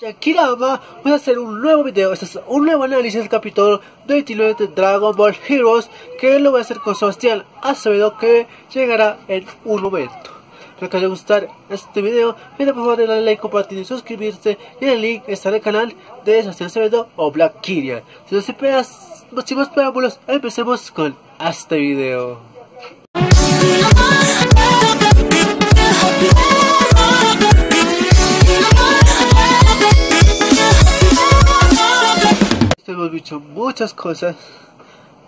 Yakirama, voy a hacer un nuevo video, este es un nuevo análisis del capítulo 29 de Dragon Ball Heroes que lo voy a hacer con Sebastián Acevedo que llegará en un momento. Espero que les haya gustado este video, por favor darle like, compartir y suscribirse y el link está en el canal de Sebastián Acevedo o Black Kyria. Si no se pegas, más preámbulos, empecemos con este video. Visto muchas cosas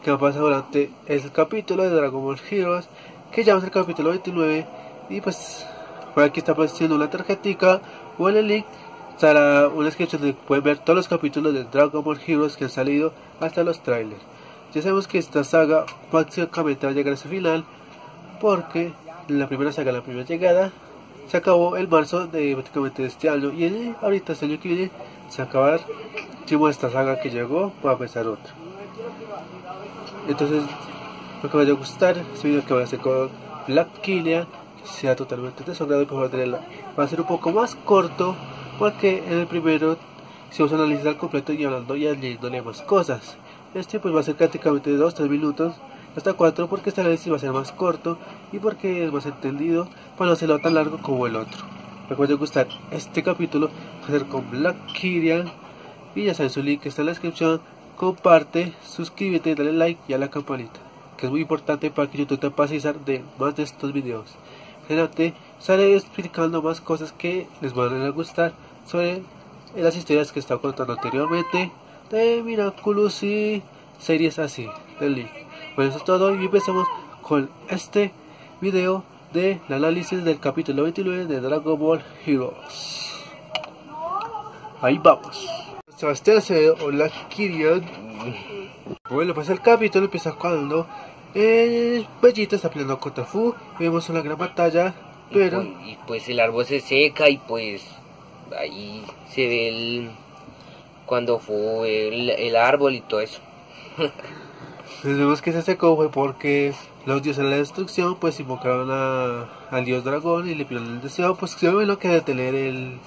que han pasado durante el capítulo de Dragon Ball Heroes, que ya es el capítulo 29. Y pues, por aquí está apareciendo una tarjetica o el link estará una descripción donde pueden ver todos los capítulos de Dragon Ball Heroes que han salido hasta los trailers. Ya sabemos que esta saga prácticamente va a llegar a su final, porque la primera saga, la primera llegada, se acabó el marzo de prácticamente este año y ahorita este año que viene se acabar esta saga que llegó va a empezar otra entonces lo que vaya a gustar este video que voy a hacer con Black Killia sea totalmente desordenado y por favor va a ser un poco más corto porque en el primero si vamos a analizar completo y hablando y leyéndole más cosas. Este pues va a ser prácticamente de 2-3 minutos hasta 4 porque esta vez va a ser más corto y porque es más entendido para no hacerlo tan largo como el otro. Recuerden gustar este capítulo va a ser con Black Kyrian y ya saben su link está en la descripción. Comparte, suscríbete, dale like y a la campanita que es muy importante para que YouTube te pase de más de estos videos. Generalmente estaré explicando más cosas que les van a gustar sobre las historias que estaba contando anteriormente de Miraculous y series así del link. Bueno, eso es todo y empezamos con este video del análisis del capítulo 29 de Dragon Ball Heroes. Ahí vamos. Sebastián o la Kirian. Bueno, pues el capítulo empieza cuando el Bellito está peleando contra Fu. Vemos una gran batalla, pero. Y pues, y pues el árbol se seca y pues ahí se ve el. Cuando fue el, el árbol y todo eso. vemos que se secó fue porque los dioses de la destrucción pues invocaron a, al dios dragón y le pidieron el deseo pues que lo que detener el,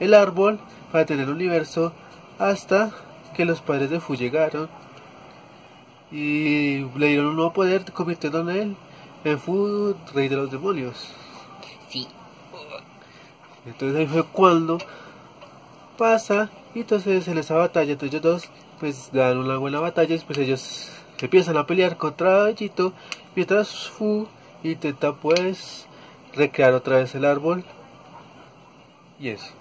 el árbol para detener el universo hasta que los padres de Fu llegaron y le dieron un nuevo poder convirtiendo en él en Fu rey de los demonios. Sí. Entonces ahí fue cuando pasa y entonces en esa batalla entre ellos dos pues dan una buena batalla y después ellos empiezan a pelear contra Bellito mientras Fu intenta pues recrear otra vez el árbol y eso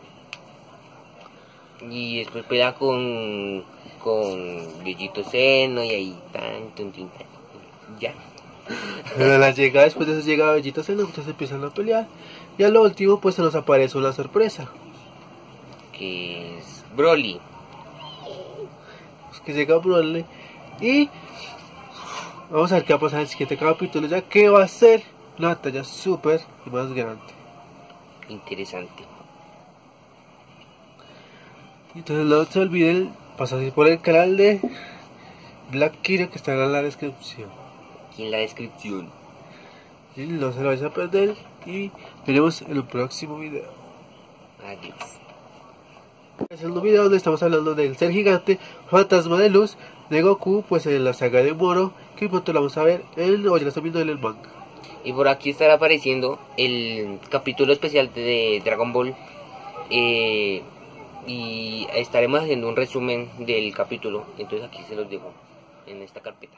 y después pelea con con Bellito Seno y ahí tan, tan, tan, ya. Pero la llegada después de eso llega Bellito Seno entonces empiezan a pelear. Y a lo último pues se nos aparece una sorpresa. Que es Broly. Pues que llega Broly y Vamos a ver qué va a pasar en el siguiente capítulo, ya. Que va a ser una batalla súper y más grande. Interesante. Entonces no se olviden pasar por el canal de Black Kira que está en la descripción. en la descripción. Y no se lo vais a perder y veremos en el próximo video. Adiós. Es un video donde estamos hablando del ser gigante, fantasma de luz, de Goku, pues en la saga de Moro, que pronto la vamos a ver en, o ya la viendo en el manga. Y por aquí estará apareciendo el capítulo especial de Dragon Ball. Eh, y estaremos haciendo un resumen del capítulo. Entonces aquí se los dejo en esta carpeta.